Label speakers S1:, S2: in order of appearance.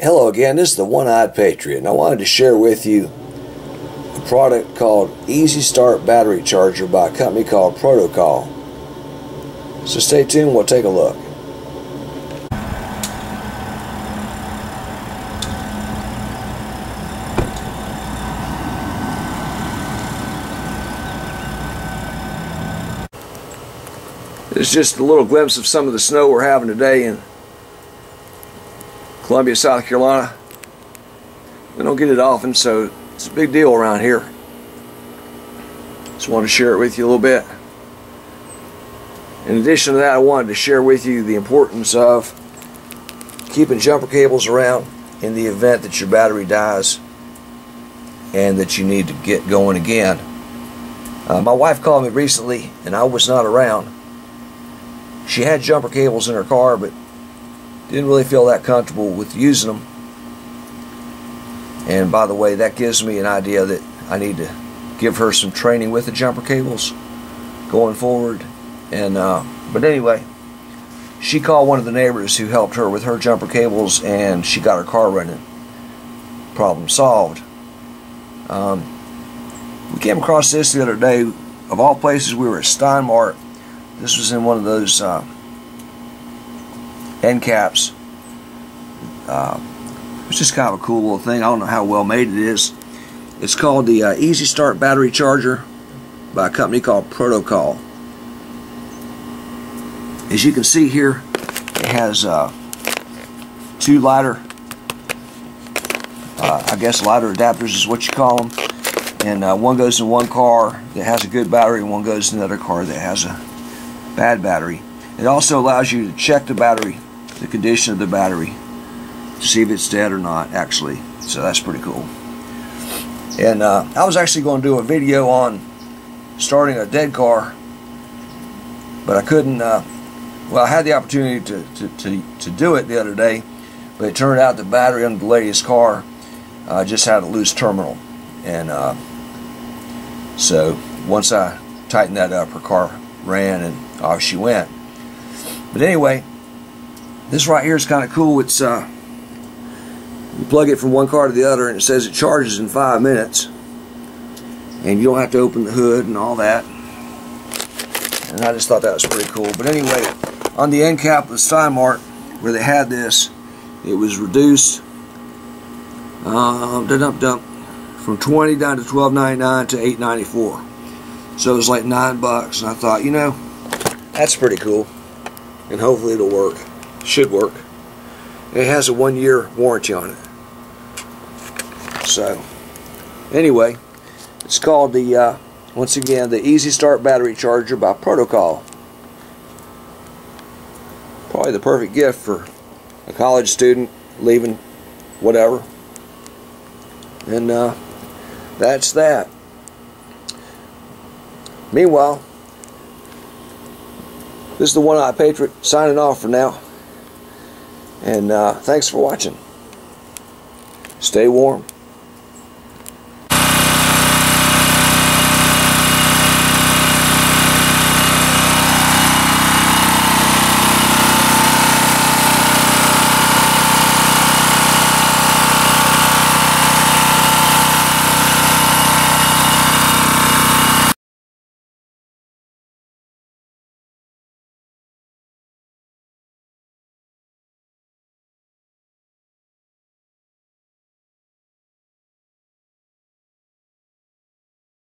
S1: Hello again, this is the One Eyed Patriot, and I wanted to share with you a product called Easy Start Battery Charger by a company called Protocol. So stay tuned, we'll take a look. It's just a little glimpse of some of the snow we're having today in Columbia, South Carolina. We don't get it often, so it's a big deal around here. Just wanted to share it with you a little bit. In addition to that, I wanted to share with you the importance of keeping jumper cables around in the event that your battery dies and that you need to get going again. Uh, my wife called me recently and I was not around she had jumper cables in her car, but didn't really feel that comfortable with using them. And by the way, that gives me an idea that I need to give her some training with the jumper cables going forward. And uh, but anyway, she called one of the neighbors who helped her with her jumper cables, and she got her car running. Problem solved. Um, we came across this the other day. Of all places, we were at Stein Mart this was in one of those uh, end caps. Uh, it's just kind of a cool little thing. I don't know how well made it is. It's called the uh, Easy Start Battery Charger by a company called Protocol. As you can see here, it has uh, two lighter, uh, I guess lighter adapters is what you call them. And uh, one goes in one car that has a good battery, and one goes in another car that has a bad battery. It also allows you to check the battery, the condition of the battery, to see if it's dead or not, actually. So that's pretty cool. And uh, I was actually going to do a video on starting a dead car, but I couldn't. Uh, well, I had the opportunity to, to, to, to, do it the other day, but it turned out the battery on the lady's car uh, just had a loose terminal. And uh, so once I tightened that up, her car ran and off she went. But anyway, this right here is kind of cool. It's uh, you plug it from one car to the other and it says it charges in five minutes. And you don't have to open the hood and all that. And I just thought that was pretty cool. But anyway, on the end cap of the Stein Mart, where they had this, it was reduced uh, dump, dump, from 20 down to 12.99 to 8.94. So it was like nine bucks. And I thought, you know, that's pretty cool. And hopefully it'll work. Should work. It has a one year warranty on it. So, anyway, it's called the, uh, once again, the Easy Start Battery Charger by Protocol. Probably the perfect gift for a college student leaving whatever. And uh, that's that. Meanwhile, this is the One Eye Patriot signing off for now. And uh, thanks for watching. Stay warm.